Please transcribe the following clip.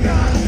Yeah.